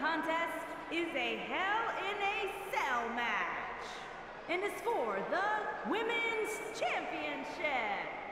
contest is a Hell in a Cell match and it's for the Women's Championship.